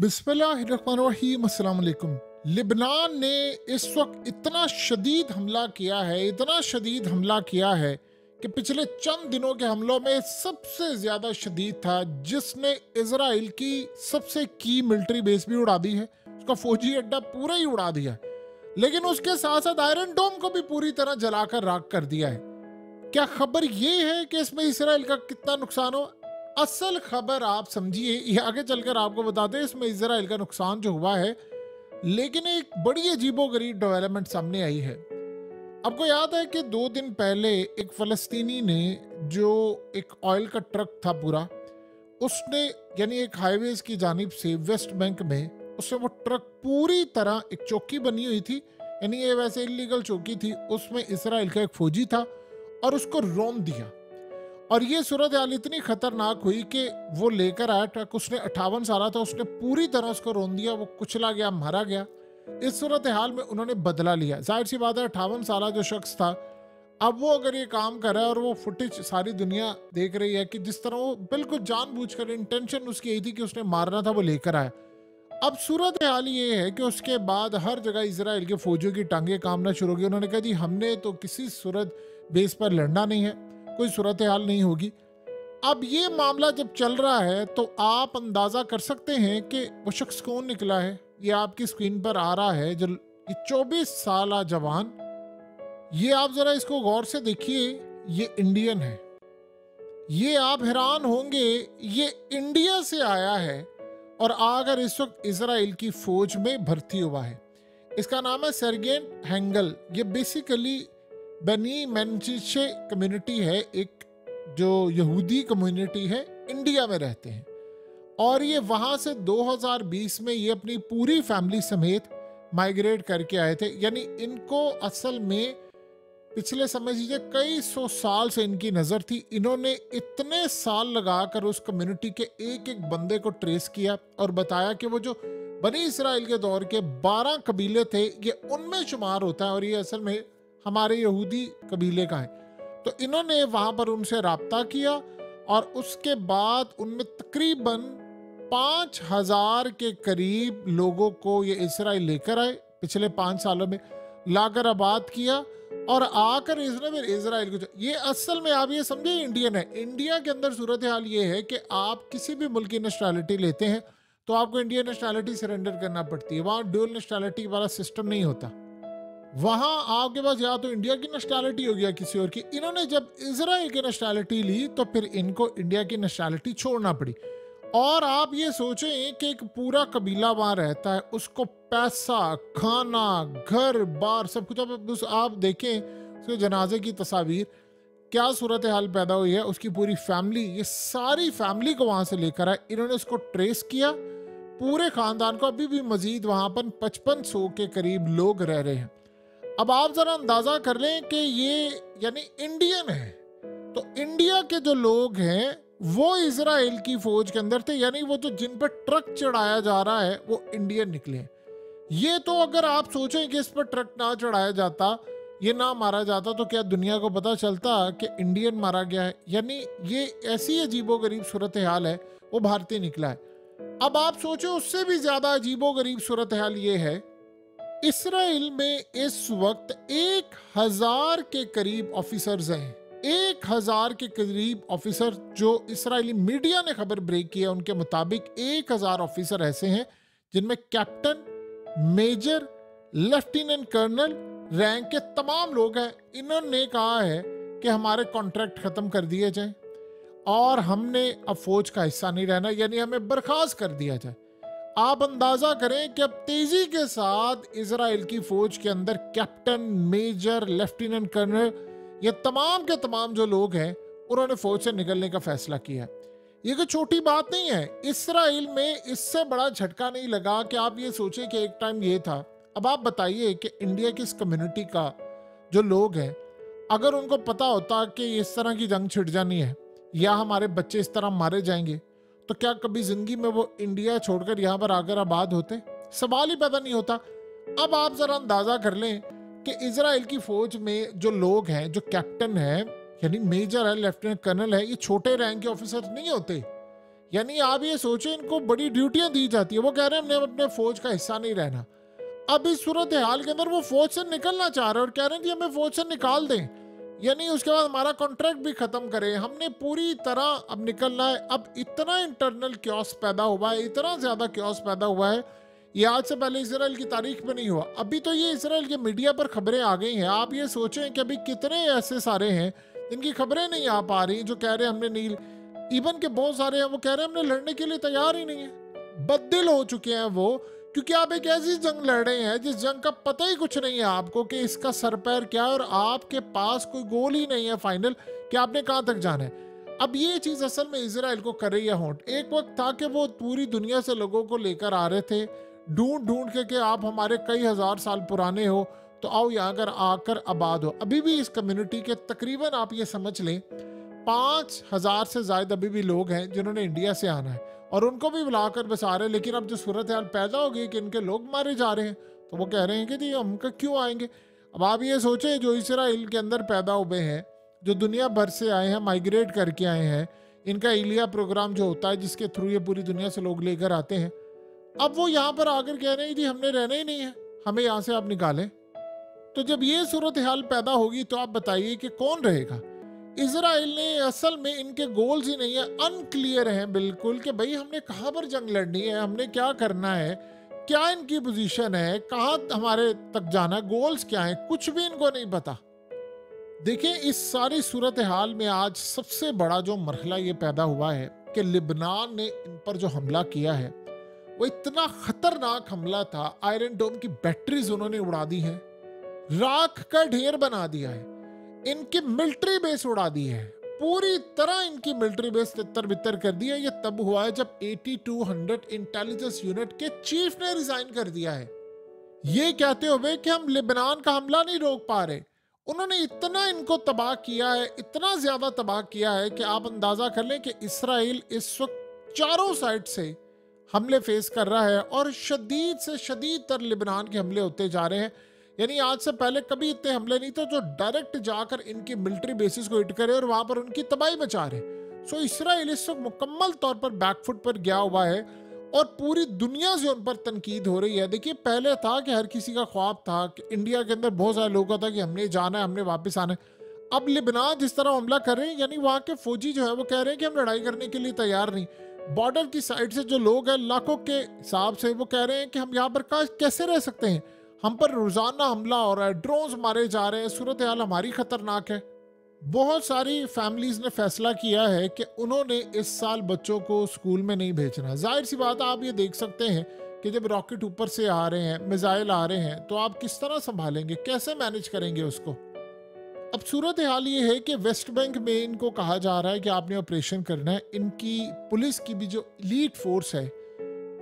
बिस्मिल्लाहिर्रहमानिर्रहीम लिबनान ने इस वक्त इतना शदीद हमला किया है, इतना शदीद हमला किया है कि पिछले चंद दिनों के हमलों में सबसे ज़्यादा शदीद था जिसने इसराइल की सबसे की मिलिट्री बेस भी उड़ा दी है। उसका फौजी अड्डा पूरा ही उड़ा दिया है। लेकिन उसके साथ साथ आयरन डोम को भी पूरी तरह जलाकर राख कर दिया है। क्या खबर ये है कि इसमें इसराइल का कितना नुकसान हो? असल खबर आप समझिए आगे चलकर आपको बताते हैं, इसमें इसराइल का नुकसान जो हुआ है, लेकिन एक बड़ी अजीबो गरीब डेवलपमेंट सामने आई है। आपको याद है कि दो दिन पहले एक फलस्तीनी ने, जो एक ऑयल का ट्रक था पूरा, उसने, यानी एक हाईवेज की जानब से वेस्ट बैंक में, उससे वो ट्रक पूरी तरह एक चौकी बनी हुई थी, यानी ये वैसे इलीगल चौकी थी, उसमें इसराइल का एक फौजी था, और उसको रोम दिया। और ये सूरत हाल इतनी खतरनाक हुई कि वो लेकर आया ट्रक, उसने अट्ठावन साल था, उसने पूरी तरह उसको रोन दिया, वो कुचला गया, मारा गया। इस सूरत हाल में उन्होंने बदला लिया। ज़ाहिर सी बात है, अट्ठावन साल जो शख्स था, अब वो अगर ये काम कर रहा है और वो फुटेज सारी दुनिया देख रही है कि जिस तरह वो बिल्कुल जानबूझकर इंटेंशन उसकी यही थी कि उसने मारना था, वो लेकर आया। अब सूरत हाल ये है कि उसके बाद हर जगह इसराइल के फौजियों की टांगे कामना शुरू हो गई। उन्होंने कहा, जी, हमने तो किसी सूरत बेस पर लड़ना नहीं है। कोई सूरत हाल नहीं होगी। अब ये मामला जब चल रहा है तो आप अंदाज़ा कर सकते हैं कि वो शख्स कौन निकला है? ये आपकी स्क्रीन पर आ रहा है, जो ये चौबीस साल जवान। ये आप ज़रा इसको गौर से देखिए, ये इंडियन है। ये आप हैरान होंगे, ये इंडिया से आया है और आकर इस वक्त इसराइल की फौज में भर्ती हुआ है। इसका नाम है सरगेन हैंगल। ये बेसिकली बनी मैनचिशे कम्युनिटी है, एक जो यहूदी कम्युनिटी है, इंडिया में रहते हैं। और ये वहाँ से 2020 में ये अपनी पूरी फैमिली समेत माइग्रेट करके आए थे। यानी इनको असल में पिछले समझ लीजिए कई सौ साल से इनकी नज़र थी। इन्होंने इतने साल लगाकर उस कम्युनिटी के एक एक बंदे को ट्रेस किया और बताया कि वो जो बनी इसराइल के दौर के 12 कबीले थे, ये उनमें शुमार होता है और ये असल में हमारे यहूदी कबीले का है। तो इन्होंने वहाँ पर उनसे रबता किया और उसके बाद उनमें तकरीबन पाँच हज़ार के करीब लोगों को ये इसराइल लेकर आए, पिछले पाँच सालों में लाकर आबाद किया और आकर इसने फिर इसराइल को ये असल में आप ये समझे इंडियन है। इंडिया के अंदर सूरत हाल ये है कि आप किसी भी मुल्क की नेशनैलिटी लेते हैं तो आपको इंडियन नेशनैलिटी सरेंडर करना पड़ती है। वहाँ ड्यूल नेशनैलिटी वाला सिस्टम नहीं होता। वहाँ आपके पास या तो इंडिया की नेशनैलिटी हो गया किसी और की। इन्होंने जब इसराइल की नेशनैलिटी ली तो फिर इनको इंडिया की नेशनैलिटी छोड़ना पड़ी। और आप ये सोचें कि एक पूरा कबीला वहाँ रहता है, उसको पैसा, खाना, घर, बार, सब कुछ अब आप देखें, उसके जनाजे की तस्वीर, क्या सूरत हाल पैदा हुई है, उसकी पूरी फैमिली ये सारी फैमिली को वहाँ से लेकर आए। इन्होंने उसको ट्रेस किया। पूरे खानदान को अभी भी मजीद वहाँ पर पचपन सौ के करीब लोग रह रहे हैं। अब आप जरा अंदाज़ा कर लें कि ये यानी इंडियन है। तो इंडिया के जो लोग हैं, वो इसराइल की फौज के अंदर थे, यानी वो जो जिन पर ट्रक चढ़ाया जा रहा है, वो इंडियन निकले ये तो अगर आप सोचें कि इस पर ट्रक ना चढ़ाया जाता, ये ना मारा जाता तो क्या दुनिया को पता चलता कि इंडियन मारा गया है? यानी ये ऐसी अजीबो गरीब सूरत हाल है, वो भारतीय निकला है। अब आप सोचो, उससे भी ज़्यादा अजीबो गरीब सूरत हाल ये है इसराइल में इस वक्त एक हज़ार के करीब ऑफिसर्स हैं। एक हज़ार के करीब ऑफिसर जो इसराइली मीडिया ने खबर ब्रेक की है, उनके मुताबिक एक हज़ार ऑफिसर ऐसे हैं जिनमें captain major lieutenant colonel rank के तमाम लोग हैं। इन्होंने कहा है कि हमारे कॉन्ट्रैक्ट खत्म कर दिए जाए और हमने अब फौज का हिस्सा नहीं रहना, यानी हमें बर्खास्त कर दिया जाए। आप अंदाज़ा करें कि अब तेज़ी के साथ इसराइल की फौज के अंदर कैप्टन, मेजर, लेफ्टिनेंट कर्नल, ये तमाम के तमाम जो लोग हैं, उन्होंने फौज से निकलने का फैसला किया। ये कोई छोटी बात नहीं है। इसराइल में इससे बड़ा झटका नहीं लगा कि आप ये सोचें कि एक टाइम ये था। अब आप बताइए कि इंडिया की इस कम्युनिटी का जो लोग हैं, अगर उनको पता होता कि इस तरह की जंग छिड़ जानी है, या हमारे बच्चे इस तरह मारे जाएँगे तो क्या कभी ज़िंदगी में वो इंडिया छोड़कर यहाँ पर आकर आबाद होते? सवाल ही पैदा नहीं होता। अब आप जरा अंदाज़ा कर लें कि इसराइल की फौज में जो लोग हैं, जो कैप्टन है, यानी मेजर है, लेफ्टिनेंट कर्नल है, ये छोटे रैंक के ऑफिसर नहीं होते। यानी आप ये सोचें, इनको बड़ी ड्यूटियाँ दी जाती है। वो कह रहे हैं, हमने अपने फौज का हिस्सा नहीं रहना। अब इस सूरत हाल के अंदर वो फौज से निकलना चाह रहे हैं और कह रहे हैं जी हमें फौज से निकाल दें। यानी उसके बाद हमारा कॉन्ट्रैक्ट भी खत्म करे, हमने पूरी तरह अब निकलना है। अब इतना इंटरनल क्योस पैदा हुआ है, इतना ज़्यादा क्योस पैदा हुआ है, ये आज से पहले इसराइल की तारीख में नहीं हुआ। अभी तो ये इसराइल के मीडिया पर खबरें आ गई हैं। आप ये सोचें कि अभी कितने ऐसे सारे हैं जिनकी खबरें नहीं आ पा रही, जो कह रहे हमने नील इवन के बहुत सारे हैं, वो कह रहे हैं हमने लड़ने के लिए तैयार ही नहीं है। बददिल हो चुके हैं वो। क्योंकि आप एक ऐसी जंग लड़ रहे हैं, जिस जंग का पता ही कुछ नहीं है आपको कि इसका सर पैर क्या है और आपके पास कोई गोल ही नहीं है फाइनल, कि आपने कहाँ तक जाना है। अब ये चीज़ असल में इसराइल को कर रही है होंट एक वक्त था कि वो पूरी दुनिया से लोगों को लेकर आ रहे थे ढूंढ ढूंढ के कि आप हमारे कई हज़ार साल पुराने हो तो आओ यहाँ अगर आकर आबाद हो। अभी भी इस कम्युनिटी के तकरीबन आप ये समझ लें, पाँच हज़ार से ज़्यादा अभी भी लोग हैं जिन्होंने इंडिया से आना है। और उनको भी बुलाकर बसा रहे लेकिन अब जो सूरत हाल पैदा हो गई कि इनके लोग मारे जा रहे हैं तो वो कह रहे हैं कि जी हम क्यों आएँगे? अब आप ये सोचें, जो इसराइल के अंदर पैदा हुए हैं, जो दुनिया भर से आए हैं माइग्रेट करके आए हैं, इनका इलिया प्रोग्राम जो होता है, जिसके थ्रू ये पूरी दुनिया से लोग लेकर आते हैं, अब वो यहाँ पर आकर कह रहे हैं, जी, हमने रहना ही नहीं है, हमें यहाँ से आप निकालें। तो जब ये सूरत हाल पैदा होगी तो आप बताइए कि कौन रहेगा? इसराइल ने असल में इनके गोल्स ही नहीं है अनक्लियर हैं बिल्कुल कि भाई हमने कहाँ पर जंग लड़नी है, हमने क्या करना है, क्या इनकी पोजीशन है, कहाँ हमारे तक जाना है गोल्स क्या है, कुछ भी इनको नहीं पता। देखिए, इस सारी सूरत हाल में आज सबसे बड़ा जो मरहला ये पैदा हुआ है कि लिबनान ने इन पर जो हमला किया है, वो इतना खतरनाक हमला था, आयरन डोम की बैटरीज उन्होंने उड़ा दी है, राख का ढेर बना दिया है। इनकी मिलिट्री बेस उड़ा दी है। पूरी तरह इनकी मिलिट्री बेस तितर बितर कर दिया ये तब हुआ है जब 8200 इंटेलिजेंस यूनिट के चीफ ने रिजाइन कर दिया है। ये कहते हुए कि हम लिबनान का हमला नहीं रोक पा रहे। उन्होंने इतना इनको तबाह किया है, इतना ज़्यादा तबाह किया है कि आप अंदाज़ा कर लें कि इसराइल इस वक्त चारों साइड से हमले फेस कर रहा है और शदीद से शदीद तर लिबनान के हमले होते जा रहे हैं। यानी आज से पहले कभी इतने हमले नहीं थे जो डायरेक्ट जाकर इनकी मिलिट्री बेसिस को हिट करे और वहाँ पर उनकी तबाही मचा रहे। सो इसराइल इस वक्त मुकम्मल तौर पर बैकफुट पर गया हुआ है और पूरी दुनिया से उन पर तनकीद हो रही है। देखिए, पहले था कि हर किसी का ख्वाब था कि इंडिया के अंदर बहुत सारे लोगों का था कि हमने जाना है, हमने वापस आना है। अब लिबनान जिस तरह हमला कर रहे हैं, यानी वहाँ के फौजी जो है वो कह रहे हैं कि हम लड़ाई करने के लिए तैयार नहीं। बॉर्डर की साइड से जो लोग हैं, लाखों के हिसाब से वो कह रहे हैं कि हम यहाँ पर कैसे रह सकते हैं? हम पर रोज़ाना हमला हो रहा है ड्रोन्स मारे जा रहे हैं सूरत हाल हमारी खतरनाक है। बहुत सारी फैमिलीज़ ने फैसला किया है कि उन्होंने इस साल बच्चों को स्कूल में नहीं भेजना। ज़ाहिर सी बात आप ये देख सकते हैं कि जब रॉकेट ऊपर से आ रहे हैं मिसाइल आ रहे हैं तो आप किस तरह संभालेंगे? कैसे मैनेज करेंगे उसको? अब सूरत हाल ये है कि वेस्ट बैंक में इनको कहा जा रहा है कि आपने ऑपरेशन करना है। इनकी पुलिस की भी जो लीड फोर्स है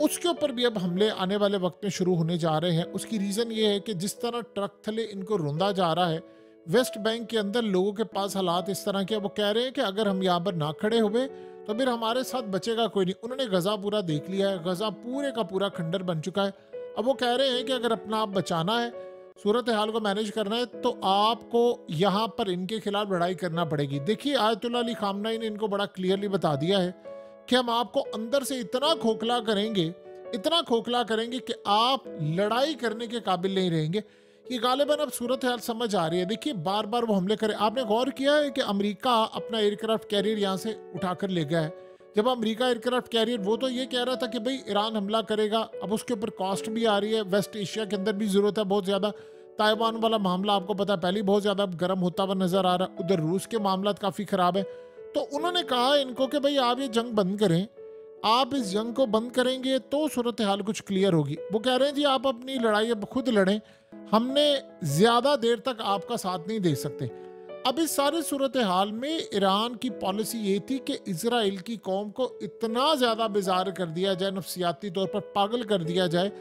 उसके ऊपर भी अब हमले आने वाले वक्त में शुरू होने जा रहे हैं। उसकी रीज़न ये है कि जिस तरह ट्रक थले इनको रुंदा जा रहा है वेस्ट बैंक के अंदर लोगों के पास हालात इस तरह के वो कह रहे हैं कि अगर हम यहाँ पर ना खड़े हुए तो फिर हमारे साथ बचेगा कोई नहीं। उन्होंने गज़ा पूरा देख लिया है। गज़ा पूरे का पूरा खंडर बन चुका है। अब वो कह रहे हैं कि अगर अपना आप बचाना है सूरत हाल को मैनेज करना है तो आपको यहाँ पर इनके खिलाफ लड़ाई करना पड़ेगी। देखिए आयतुल्ला अली खामनाई ने इनको बड़ा क्लियरली बता दिया है। कि हम आपको अंदर से इतना खोखला करेंगे, इतना खोखला करेंगे कि आप लड़ाई करने के काबिल नहीं रहेंगे। ये गालिबन अब सूरत हाल समझ आ रही है। देखिए बार बार वो हमले करे। आपने गौर किया है कि अमेरिका अपना एयरक्राफ्ट कैरियर यहाँ से उठाकर ले गया है। जब अमेरिका एयरक्राफ्ट कैरियर, वो तो ये कह रहा था कि भाई, ईरान हमला करेगा। अब उसके ऊपर कॉस्ट भी आ रही है। वेस्ट एशिया के अंदर भी ज़रूरत है बहुत ज़्यादा। ताइवान वाला मामला आपको पता है, पहले बहुत ज़्यादा गर्म होता हुआ नज़र आ रहा है। उधर रूस के मामला काफ़ी ख़राब है। तो उन्होंने कहा इनको कि भाई आप ये जंग बंद करें। आप इस जंग को बंद करेंगे तो सूरत हाल कुछ क्लियर होगी। वो कह रहे हैं, जी, आप अपनी लड़ाई अब खुद लड़ें। हमने ज़्यादा देर तक आपका साथ नहीं दे सकते। अब इस सारे सूरत हाल में ईरान की पॉलिसी ये थी कि इसराइल की कौम को इतना ज़्यादा बेजार कर दिया जाए, नफसियाती तौर पर पागल कर दिया जाए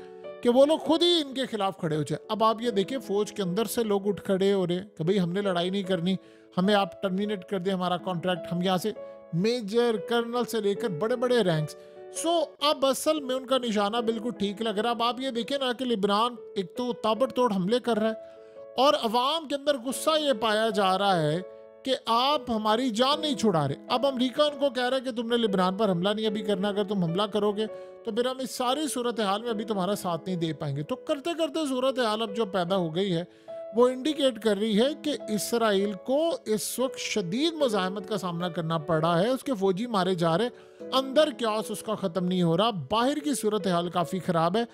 कि वो लोग खुद ही इनके खिलाफ खड़े हो जाए। अब आप ये देखिए फौज के अंदर से लोग उठ खड़े हो रहे कि भाई हमने लड़ाई नहीं करनी हमें आप टर्मिनेट कर दें हमारा कॉन्ट्रैक्ट हम यहाँ से मेजर कर्नल से लेकर बड़े बड़े रैंक्स सो so, अब असल में उनका निशाना बिल्कुल ठीक लग रहा है। अब आप ये देखें ना कि लिबनान एक तो ताबड़तोड़ हमले कर रहा है और अवाम के अंदर गुस्सा ये पाया जा रहा है कि आप हमारी जान नहीं छुड़ा रहे। अब अमरीका उनको कह रहा है कि तुमने लिबनान पर हमला नहीं अभी करना। अगर तुम हमला करोगे तो फिर हम इस सारी सूरत हाल में अभी तुम्हारा साथ नहीं दे पाएँगे। तो करते करते सूरत हाल अब जो पैदा हो गई है, वो इंडिकेट कर रही है कि इसराइल को इस वक्त शदीद मुजामत का सामना करना पड़ा है। उसके फौजी मारे जा रहे अंदर क्या उसका ख़त्म नहीं हो रहा। बाहर की सूरत हाल काफ़ी ख़राब है।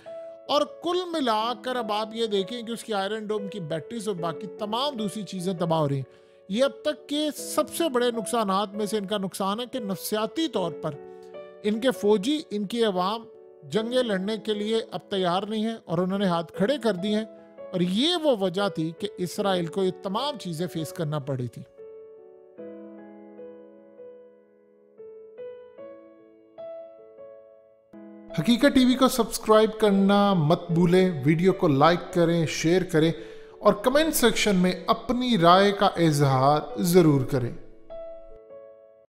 और कुल मिलाकर अब आप ये देखें कि उसकी आयरन डोम की बैटरीज और बाकी तमाम दूसरी चीज़ें तबाह हो रही हैं। ये अब तक के सबसे बड़े नुकसान में से इनका नुकसान है कि नफसियाती तौर पर इनके फौजी, इनकी अवाम जंगे लड़ने के लिए अब तैयार नहीं है और उन्होंने हाथ खड़े कर दिए हैं। और ये वो वजह थी कि इसराइल को ये तमाम चीज़ें फेस करना पड़ी थी। हकीकत टीवी को सब्सक्राइब करना मत भूलें, वीडियो को लाइक करें, शेयर करें। और कमेंट सेक्शन में अपनी राय का इजहार ज़रूर करें।